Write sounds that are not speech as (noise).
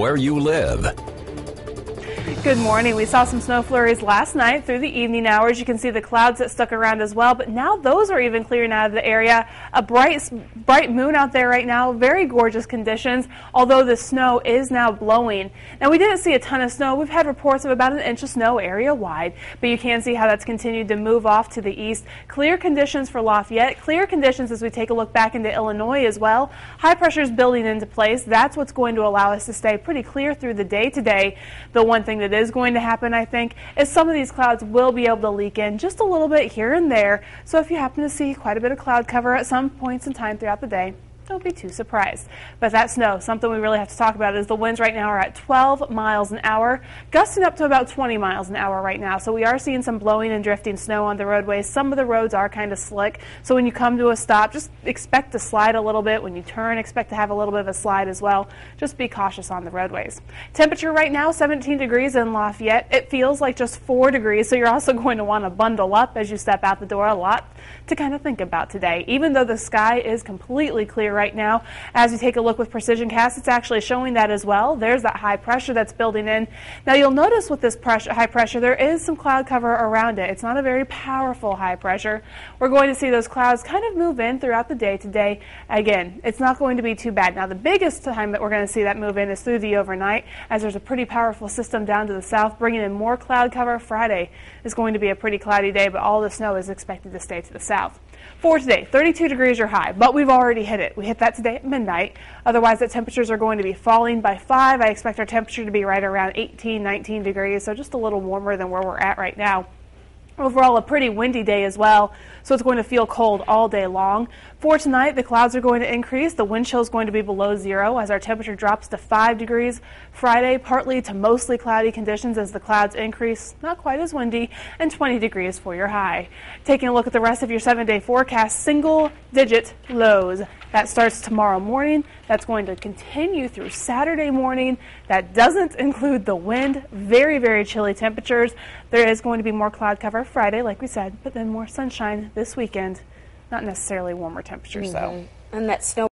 where you live. Good morning. We saw some snow flurries last night through the evening hours. You can see the clouds that stuck around as well, but now those are even clearing out of the area. A bright, bright moon out there right now. Very gorgeous conditions, although the snow is now blowing. Now, we didn't see a ton of snow. We've had reports of about an inch of snow area wide, but you can see how that's continued to move off to the east. Clear conditions for Lafayette. Clear conditions as we take a look back into Illinois as well. High pressure is building into place. That's what's going to allow us to stay pretty clear through the day today. The one thing that is going to happen, I think, is some of these clouds will be able to leak in just a little bit here and there. So if you happen to see quite a bit of cloud cover at some points in time throughout the day, don't be too surprised. But that snow, something we really have to talk about is the winds right now are at 12 miles an hour, gusting up to about 20 miles an hour right now. So we are seeing some blowing and drifting snow on the roadways. Some of the roads are kind of slick. So when you come to a stop, just expect to slide a little bit. When you turn, expect to have a little bit of a slide as well. Just be cautious on the roadways. Temperature right now, 17 degrees in Lafayette. It feels like just 4 degrees, so you're also (laughs) going to want to bundle up as you step out the door a lot to kind of think about today. Even though the sky is completely clear right now, as you take a look with precision cast, it's actually showing that as well. There's that high pressure that's building in. Now you'll notice with this pressure, high pressure, there is some cloud cover around it. It's not a very powerful high pressure. We're going to see those clouds kind of move in throughout the day today. Again, it's not going to be too bad. Now the biggest time that we're going to see that move in is through the overnight, as there's a pretty powerful system down to the south, bringing in more cloud cover. Friday is going to be a pretty cloudy day, but all the snow is expected to stay to the south. For today, 32 degrees your high, but we've already hit it. We hit that today at midnight. Otherwise, the temperatures are going to be falling by 5. I expect our temperature to be right around 18, 19 degrees, so just a little warmer than where we're at right now. Overall, a pretty windy day as well, so it's going to feel cold all day long. For tonight, the clouds are going to increase. The wind chill is going to be below zero as our temperature drops to 5 degrees. Friday, partly to mostly cloudy conditions as the clouds increase, not quite as windy, and 20 degrees for your high. Taking a look at the rest of your seven day forecast, single digit lows. That starts tomorrow morning. That's going to continue through Saturday morning. That doesn't include the wind. Very, very chilly temperatures. There is going to be more cloud cover Friday, like we said, but then more sunshine this weekend. Not necessarily warmer temperatures, mm -hmm. though. And that snow.